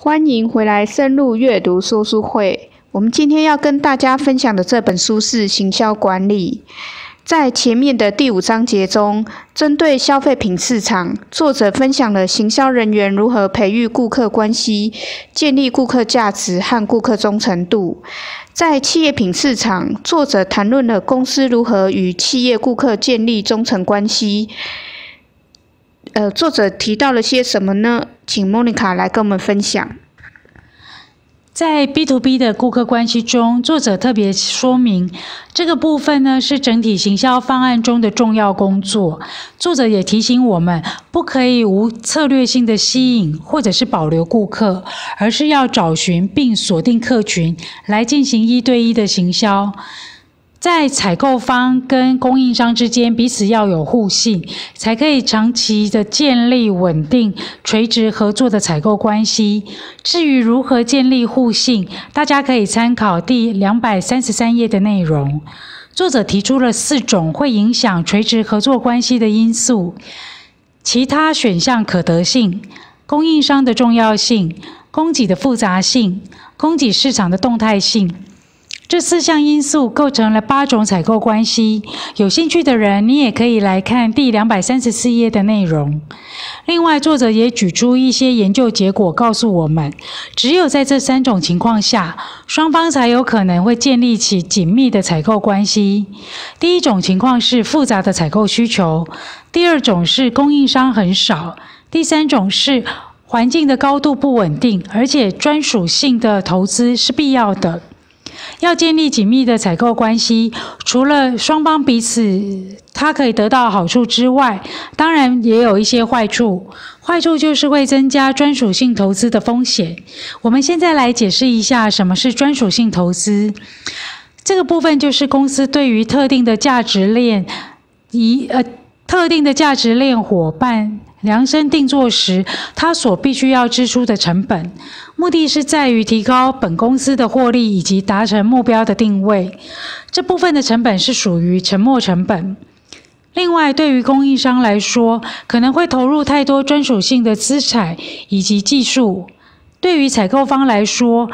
欢迎回来深入阅读说书会。我们今天要跟大家分享的这本书是《行销管理》。在前面的第五章节中，针对消费品市场，作者分享了行销人员如何培育顾客关系、建立顾客价值和顾客忠诚度。在企业品市场，作者谈论了公司如何与企业顾客建立忠诚关系。呃，作者提到了些什么呢？请莫妮卡来跟我们分享。在 B to B 的顾客关系中，作者特别说明，这个部分呢是整体行销方案中的重要工作。作者也提醒我们，不可以无策略性的吸引或者是保留顾客，而是要找寻并锁定客群来进行一对一的行销。在采购方跟供应商之间彼此要有互信，才可以长期的建立稳定、垂直合作的采购关系。至于如何建立互信，大家可以参考第两百三十三页的内容。作者提出了四种会影响垂直合作关系的因素：其他选项可得性、供应商的重要性、供给的复杂性、供给市场的动态性。这四项因素构成了八种采购关系。有兴趣的人，你也可以来看第两百三十四页的内容。另外，作者也举出一些研究结果，告诉我们，只有在这三种情况下，双方才有可能会建立起紧密的采购关系。第一种情况是复杂的采购需求；第二种是供应商很少；第三种是环境的高度不稳定，而且专属性的投资是必要的。要建立紧密的采购关系，除了双方彼此他可以得到好处之外，当然也有一些坏处。坏处就是会增加专属性投资的风险。我们现在来解释一下什么是专属性投资。这个部分就是公司对于特定的价值链，一呃特定的价值链伙伴。量身定做时，它所必须要支出的成本，目的是在于提高本公司的获利以及达成目标的定位。这部分的成本是属于沉没成本。另外，对于供应商来说，可能会投入太多专属性的资产以及技术；对于采购方来说，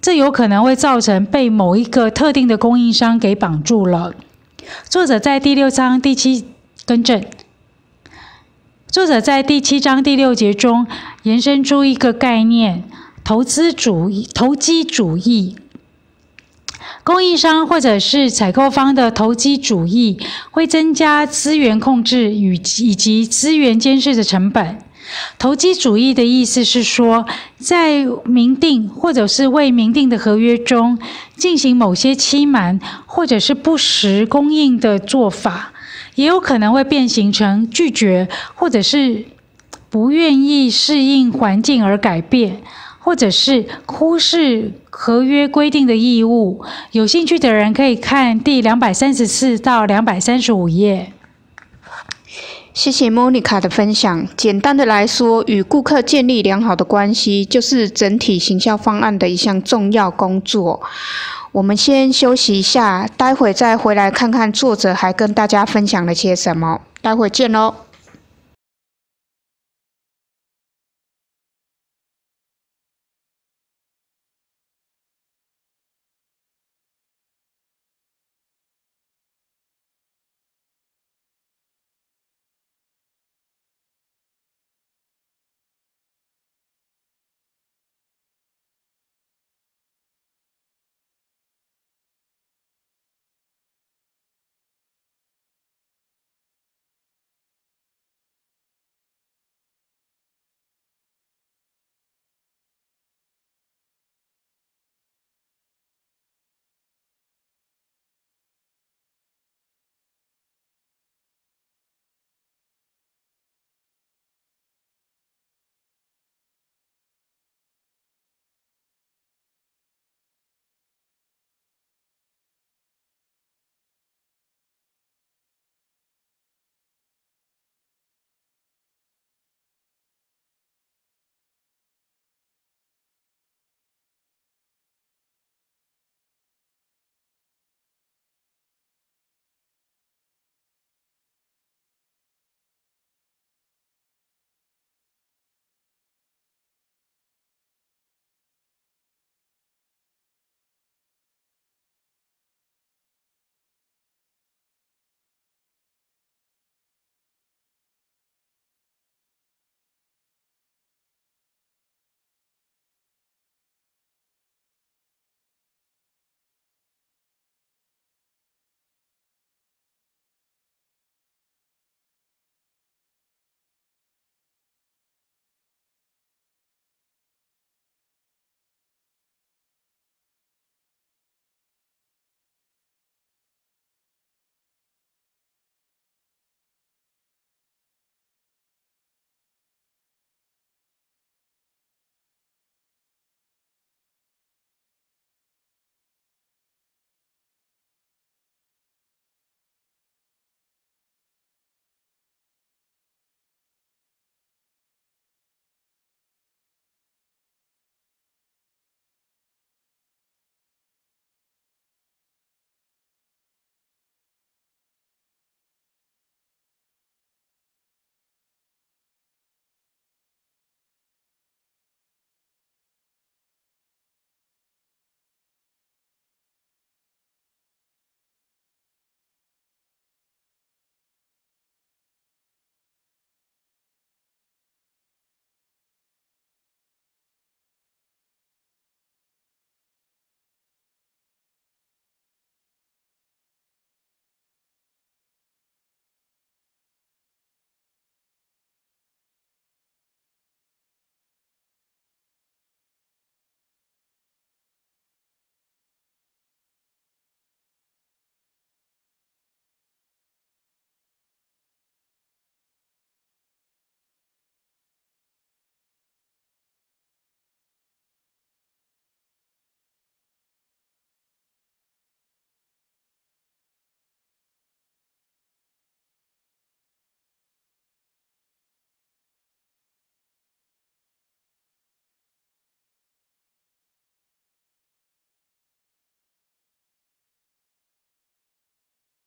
这有可能会造成被某一个特定的供应商给绑住了。作者在第六章第七更正。作者在第七章第六节中延伸出一个概念：投资主义、投机主义。供应商或者是采购方的投机主义会增加资源控制与以及资源监视的成本。投机主义的意思是说，在明定或者是未明定的合约中进行某些欺瞒或者是不实供应的做法。也有可能会变形成拒绝，或者是不愿意适应环境而改变，或者是忽视合约规定的义务。有兴趣的人可以看第两百三十四到两百三十五页。谢谢莫妮卡的分享。简单的来说，与顾客建立良好的关系，就是整体行销方案的一项重要工作。我们先休息一下，待会再回来看看作者还跟大家分享了些什么。待会见喽。